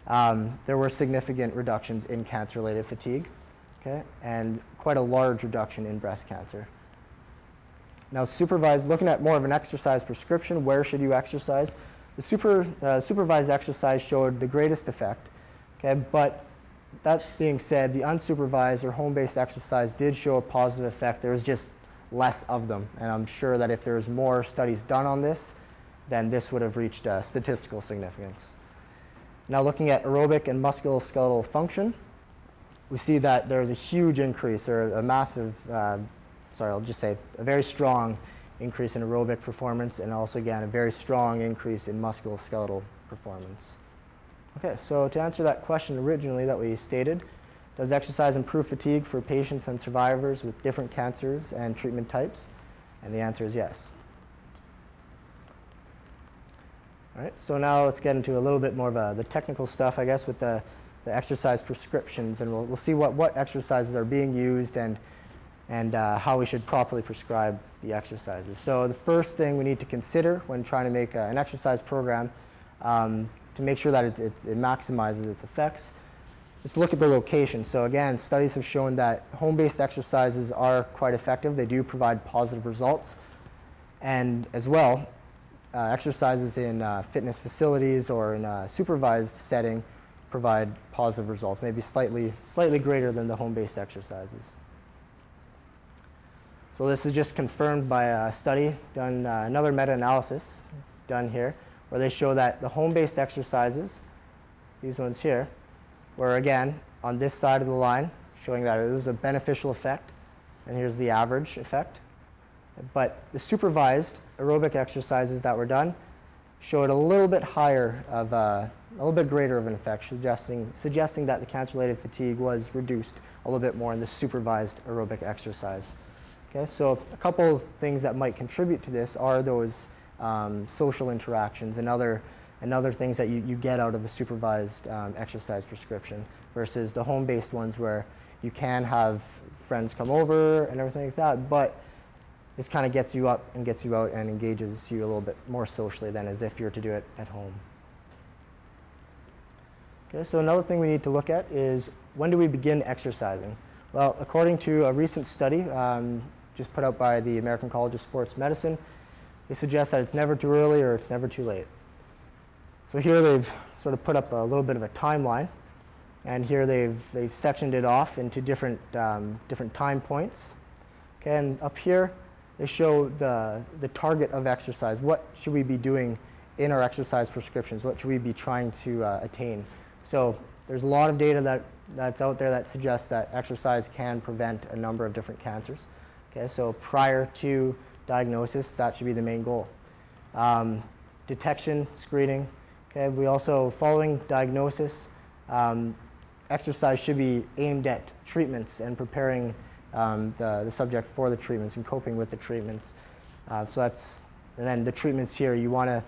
um, there were significant reductions in cancer-related fatigue, okay, and quite a large reduction in breast cancer. Now, supervised, looking at more of an exercise prescription, where should you exercise? The super, uh, supervised exercise showed the greatest effect, okay, but that being said, the unsupervised or home-based exercise did show a positive effect. There was just less of them. And I'm sure that if there's more studies done on this, then this would have reached uh, statistical significance. Now looking at aerobic and musculoskeletal function, we see that there's a huge increase or a massive, uh, sorry, I'll just say a very strong increase in aerobic performance and also again a very strong increase in musculoskeletal performance. Okay, so to answer that question originally that we stated, does exercise improve fatigue for patients and survivors with different cancers and treatment types? And the answer is yes. All right, so now let's get into a little bit more of a, the technical stuff, I guess, with the, the exercise prescriptions, and we'll, we'll see what, what exercises are being used and, and uh, how we should properly prescribe the exercises. So the first thing we need to consider when trying to make a, an exercise program um, to make sure that it, it, it maximizes its effects. is look at the location. So again, studies have shown that home-based exercises are quite effective. They do provide positive results. And as well, uh, exercises in uh, fitness facilities or in a supervised setting provide positive results, maybe slightly, slightly greater than the home-based exercises. So this is just confirmed by a study done, uh, another meta-analysis done here where they show that the home-based exercises, these ones here, were again on this side of the line, showing that it was a beneficial effect, and here's the average effect. But the supervised aerobic exercises that were done showed a little bit higher of a, a little bit greater of an effect, suggesting, suggesting that the cancer-related fatigue was reduced a little bit more in the supervised aerobic exercise. Okay, so a couple of things that might contribute to this are those um, social interactions and other and other things that you, you get out of a supervised um, exercise prescription versus the home-based ones where you can have friends come over and everything like that, but this kind of gets you up and gets you out and engages you a little bit more socially than as if you're to do it at home. Okay, so another thing we need to look at is when do we begin exercising? Well, according to a recent study um, just put out by the American College of Sports Medicine, they suggest that it's never too early or it's never too late. So here they've sort of put up a little bit of a timeline, and here they've, they've sectioned it off into different, um, different time points. Okay, and up here they show the, the target of exercise. What should we be doing in our exercise prescriptions? What should we be trying to uh, attain? So there's a lot of data that, that's out there that suggests that exercise can prevent a number of different cancers. Okay, so prior to diagnosis, that should be the main goal. Um, detection, screening. Okay, we also, following diagnosis, um, exercise should be aimed at treatments and preparing um, the, the subject for the treatments and coping with the treatments. Uh, so that's, and then the treatments here, you want to,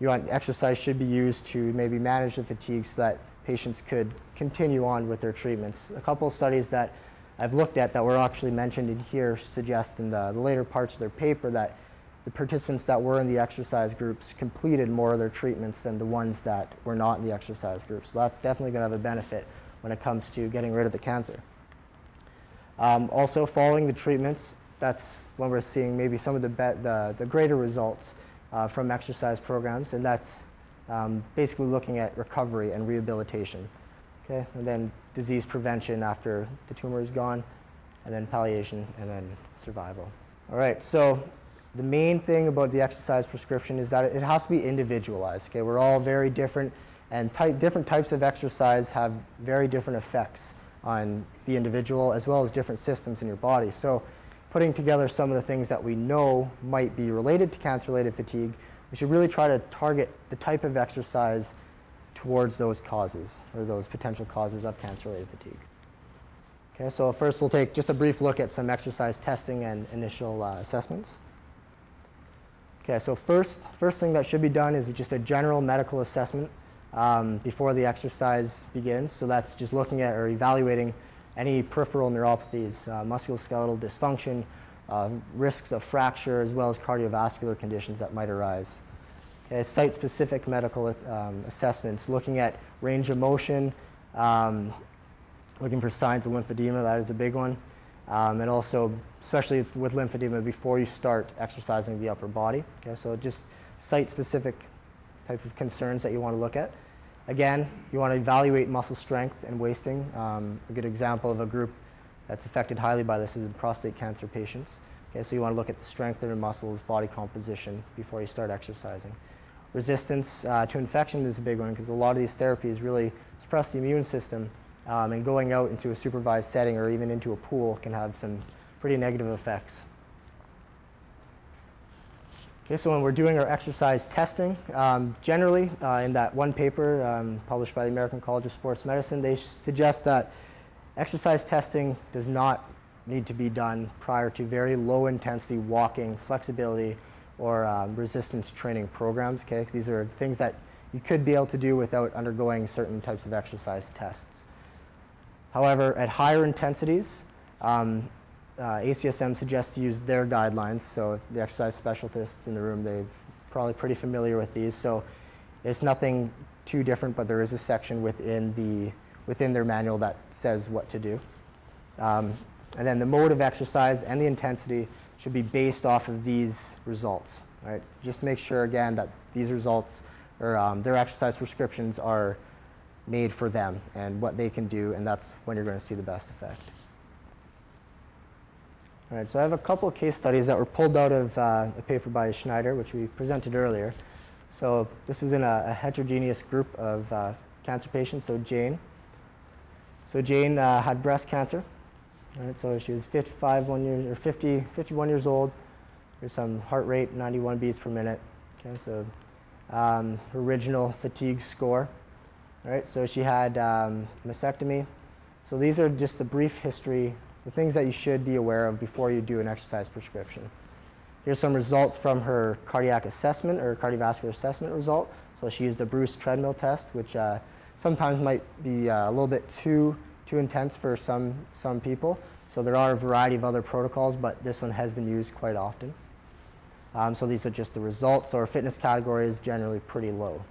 you want exercise should be used to maybe manage the fatigue so that patients could continue on with their treatments. A couple studies that I've looked at that were actually mentioned in here suggest in the, the later parts of their paper that the participants that were in the exercise groups completed more of their treatments than the ones that were not in the exercise groups. So that's definitely going to have a benefit when it comes to getting rid of the cancer. Um, also, following the treatments, that's when we're seeing maybe some of the, the, the, greater results uh, from exercise programs, and that's um, basically looking at recovery and rehabilitation. Okay, and then disease prevention after the tumor is gone, and then palliation, and then survival. All right, so the main thing about the exercise prescription is that it has to be individualized. Okay, we're all very different, and type, different types of exercise have very different effects on the individual as well as different systems in your body. So putting together some of the things that we know might be related to cancer-related fatigue, we should really try to target the type of exercise towards those causes or those potential causes of cancer-related fatigue. Okay, so first we'll take just a brief look at some exercise testing and initial uh, assessments. Okay, so first, first thing that should be done is just a general medical assessment um, before the exercise begins. So that's just looking at or evaluating any peripheral neuropathies, uh, musculoskeletal dysfunction, uh, risks of fracture, as well as cardiovascular conditions that might arise. Site-specific medical um, assessments, looking at range of motion, um, looking for signs of lymphedema, that is a big one. Um, and also, especially with lymphedema, before you start exercising the upper body. Okay, so just site-specific type of concerns that you want to look at. Again, you want to evaluate muscle strength and wasting. Um, a good example of a group that's affected highly by this is in prostate cancer patients. Okay, so you want to look at the strength of your muscles, body composition before you start exercising. Resistance uh, to infection is a big one because a lot of these therapies really suppress the immune system um, and going out into a supervised setting or even into a pool can have some pretty negative effects. Okay, so when we're doing our exercise testing, um, generally uh, in that one paper um, published by the American College of Sports Medicine, they suggest that exercise testing does not need to be done prior to very low intensity walking, flexibility, or um, resistance training programs. Okay, these are things that you could be able to do without undergoing certain types of exercise tests. However, at higher intensities, um, uh, ACSM suggests to use their guidelines. So the exercise specialists in the room, they're probably pretty familiar with these. So it's nothing too different, but there is a section within, the, within their manual that says what to do. Um, and then the mode of exercise and the intensity should be based off of these results. Right? Just to make sure, again, that these results or um, their exercise prescriptions are made for them and what they can do, and that's when you're going to see the best effect. All right, so I have a couple of case studies that were pulled out of uh, a paper by Schneider, which we presented earlier. So this is in a, a heterogeneous group of uh, cancer patients, so Jane. So Jane uh, had breast cancer. All right, so she was 55 one year, or 50, 51 years old. There's some heart rate, 91 beats per minute. Okay, so um, original fatigue score. All right, so she had um, mastectomy. So these are just the brief history the things that you should be aware of before you do an exercise prescription. Here's some results from her cardiac assessment or cardiovascular assessment result. So she used the Bruce treadmill test, which uh, sometimes might be uh, a little bit too, too intense for some, some people. So there are a variety of other protocols, but this one has been used quite often. Um, so these are just the results. So our fitness category is generally pretty low.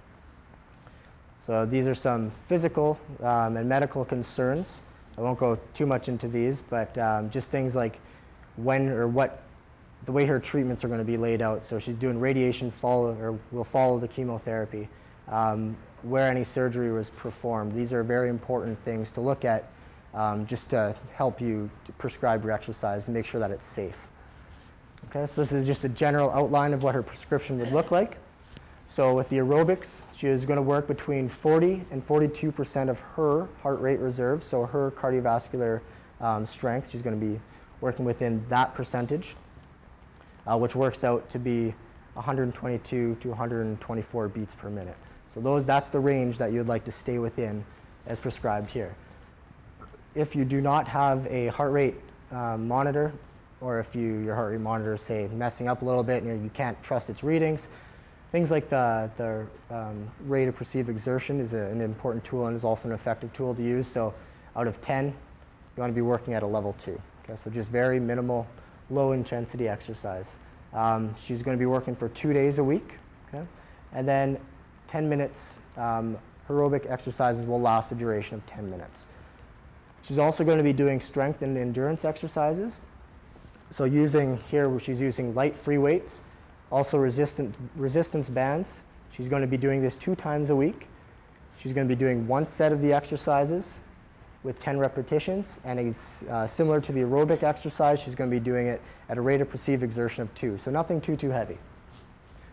So these are some physical um, and medical concerns. I won't go too much into these, but um, just things like when or what the way her treatments are going to be laid out. So she's doing radiation follow or will follow the chemotherapy, um, where any surgery was performed. These are very important things to look at um, just to help you to prescribe your exercise and make sure that it's safe. Okay, so this is just a general outline of what her prescription would look like. So with the aerobics, she is going to work between 40 and 42 percent of her heart rate reserve, so her cardiovascular um, strength. She's going to be working within that percentage uh, which works out to be 122 to 124 beats per minute. So those, that's the range that you'd like to stay within as prescribed here. If you do not have a heart rate uh, monitor, or if you, your heart rate monitor is, say, messing up a little bit and you can't trust its readings, things like the, the um, rate of perceived exertion is a, an important tool and is also an effective tool to use. So out of 10, you want to be working at a level 2. Okay, so just very minimal low intensity exercise. Um, she's going to be working for two days a week, okay? and then 10 minutes. Um, aerobic exercises will last a duration of 10 minutes. She's also going to be doing strength and endurance exercises. So using here, she's using light free weights, also resistant, resistance bands. She's going to be doing this two times a week. She's going to be doing one set of the exercises with 10 repetitions, and it's uh, similar to the aerobic exercise. She's going to be doing it at a rate of perceived exertion of 2, so nothing too, too heavy.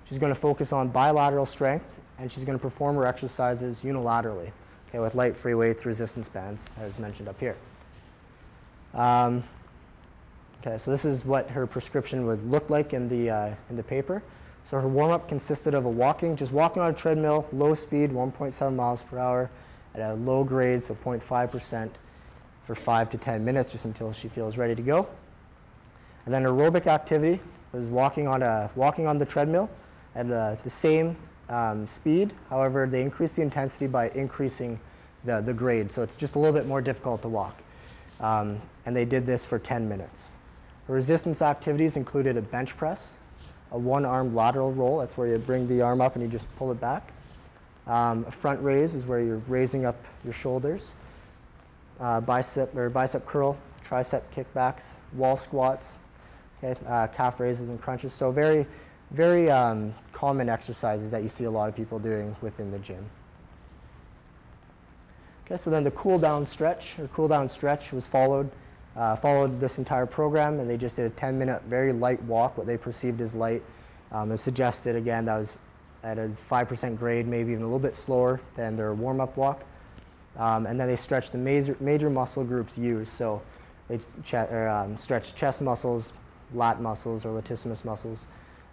She's going to focus on bilateral strength, and she's going to perform her exercises unilaterally, okay, with light free weights, resistance bands, as mentioned up here. Um, okay, so this is what her prescription would look like in the, uh, in the paper. So her warm-up consisted of a walking, just walking on a treadmill, low speed, 1.7 miles per hour, at a low grade, so 0.5% for 5 to 10 minutes just until she feels ready to go. And then aerobic activity was walking on, a, walking on the treadmill at uh, the same um, speed. However, they increased the intensity by increasing the, the grade, so it's just a little bit more difficult to walk. Um, and they did this for 10 minutes. Resistance activities included a bench press, a one-armed lateral roll, that's where you bring the arm up and you just pull it back, um, a front raise is where you're raising up your shoulders. Uh, bicep or bicep curl, tricep kickbacks, wall squats, okay, uh, calf raises and crunches. So very, very um, common exercises that you see a lot of people doing within the gym. Okay, so then the cool down stretch or cool down stretch was followed, uh, followed this entire program, and they just did a 10 minute very light walk, what they perceived as light. Um, as suggested again, that was at a 5% grade, maybe even a little bit slower than their warm-up walk. Um, and then they stretched the major, major muscle groups used. So they ch or, um, stretch chest muscles, lat muscles or latissimus muscles,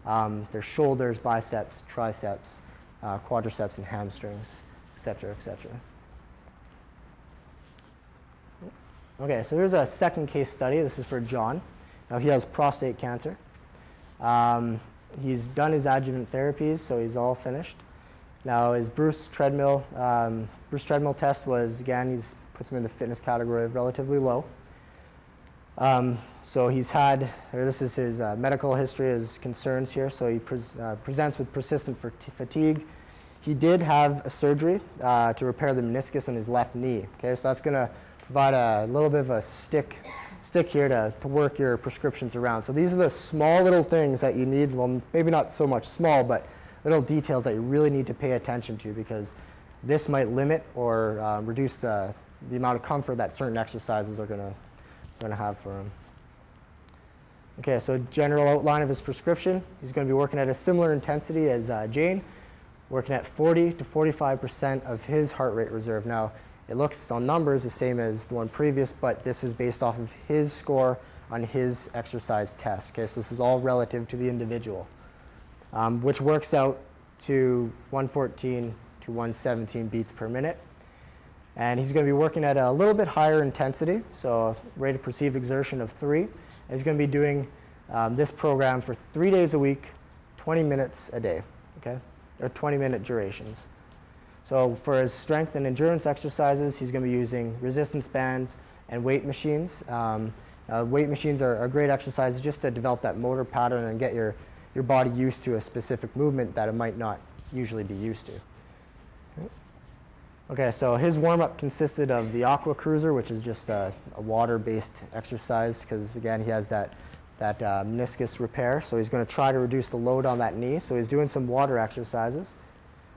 um, their shoulders, biceps, triceps, uh, quadriceps, and hamstrings, et cetera, et cetera. Okay, so here's a second case study. This is for John. Now he has prostate cancer. Um, he's done his adjuvant therapies, so he's all finished. Now his Bruce treadmill, um, Bruce treadmill test was again he's puts him in the fitness category of relatively low. Um, so he's had, or this is his uh, medical history, his concerns here. So he pres uh, presents with persistent fatigue. He did have a surgery uh, to repair the meniscus in his left knee. Okay, so that's going to provide a little bit of a stick stick here to, to work your prescriptions around. So these are the small little things that you need, well, maybe not so much small, but little details that you really need to pay attention to because this might limit or um, reduce the, the amount of comfort that certain exercises are going to have for him. Okay, so general outline of his prescription. He's going to be working at a similar intensity as uh, Jane, working at 40 to 45% of his heart rate reserve. Now, it looks on numbers the same as the one previous, but this is based off of his score on his exercise test. Okay, so this is all relative to the individual, um, which works out to 114 to 117 beats per minute. And he's going to be working at a little bit higher intensity, so rate of perceived exertion of 3. And he's going to be doing um, this program for three days a week, 20 minutes a day, okay? Or 20 minute durations. So for his strength and endurance exercises, he's going to be using resistance bands and weight machines. Um, uh, weight machines are, are great exercises just to develop that motor pattern and get your, your body used to a specific movement that it might not usually be used to. Okay, so his warm-up consisted of the Aqua Cruiser, which is just a, a water-based exercise because, again, he has that, that uh, meniscus repair. So he's going to try to reduce the load on that knee. So he's doing some water exercises.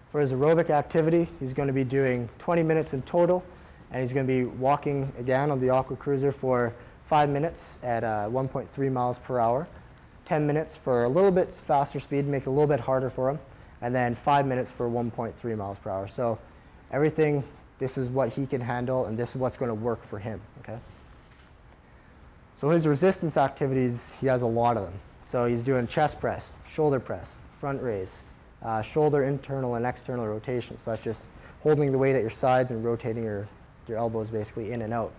For his aerobic activity, he's going to be doing 20 minutes in total, and he's going to be walking again on the Aqua Cruiser for five minutes at uh, 1.3 miles per hour, 10 minutes for a little bit faster speed, make it a little bit harder for him, and then five minutes for 1.3 miles per hour. So everything, this is what he can handle, and this is what's going to work for him. Okay. So his resistance activities, he has a lot of them. So he's doing chest press, shoulder press, front raise, uh, shoulder internal and external rotation. So that's just holding the weight at your sides and rotating your, your elbows basically in and out.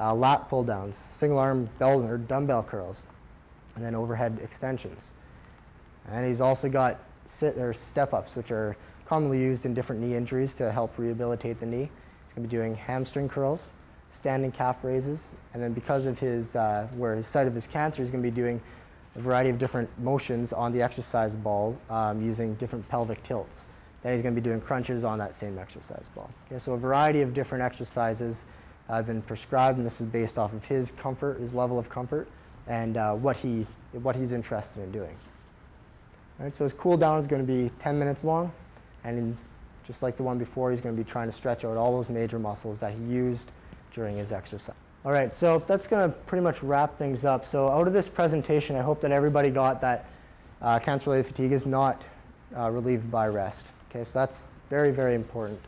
Uh, lat pull downs, single arm bell or dumbbell curls, and then overhead extensions. And he's also got sit or step ups, which are commonly used in different knee injuries to help rehabilitate the knee. He's going to be doing hamstring curls, standing calf raises, and then because of his, uh, where his site of his cancer, he's going to be doing a variety of different motions on the exercise ball um, using different pelvic tilts. Then he's going to be doing crunches on that same exercise ball. Okay, so a variety of different exercises have been prescribed, and this is based off of his comfort, his level of comfort, and uh, what, he, what he's interested in doing. All right, so his cool down is going to be 10 minutes long, and in, just like the one before, he's going to be trying to stretch out all those major muscles that he used during his exercise. All right, so that's going to pretty much wrap things up. So out of this presentation, I hope that everybody got that uh, cancer-related fatigue is not uh, relieved by rest. Okay, so that's very, very important.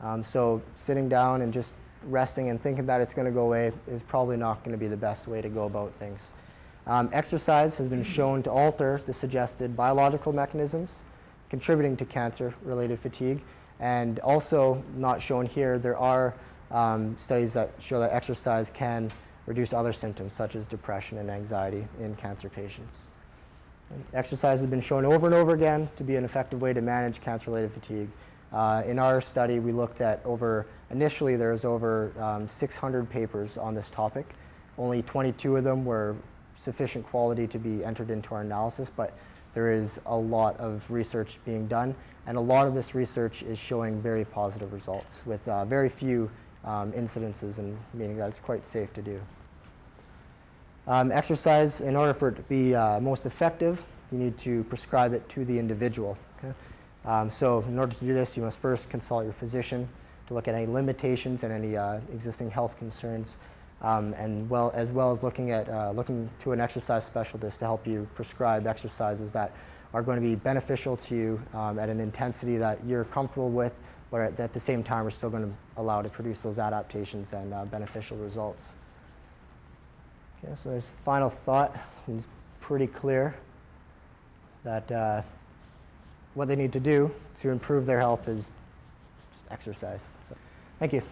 Um, so sitting down and just resting and thinking that it's going to go away is probably not going to be the best way to go about things. Um, exercise has been shown to alter the suggested biological mechanisms contributing to cancer-related fatigue. And also not shown here, there are um, studies that show that exercise can reduce other symptoms such as depression and anxiety in cancer patients. And exercise has been shown over and over again to be an effective way to manage cancer-related fatigue. Uh, in our study, we looked at over, initially there was over um, 600 papers on this topic. Only 22 of them were sufficient quality to be entered into our analysis, but there is a lot of research being done, and a lot of this research is showing very positive results with uh, very few um, incidences, and meaning that it's quite safe to do. Um, exercise, in order for it to be uh, most effective, you need to prescribe it to the individual. Okay? Um, so in order to do this, you must first consult your physician to look at any limitations and any uh, existing health concerns um, and well, as well as looking at uh, looking to an exercise specialist to help you prescribe exercises that are going to be beneficial to you um, at an intensity that you're comfortable with, but at, at, the same time we're still going to allow to produce those adaptations and uh, beneficial results. Okay, so there's final thought. Seems pretty clear that uh, what they need to do to improve their health is just exercise. So, thank you.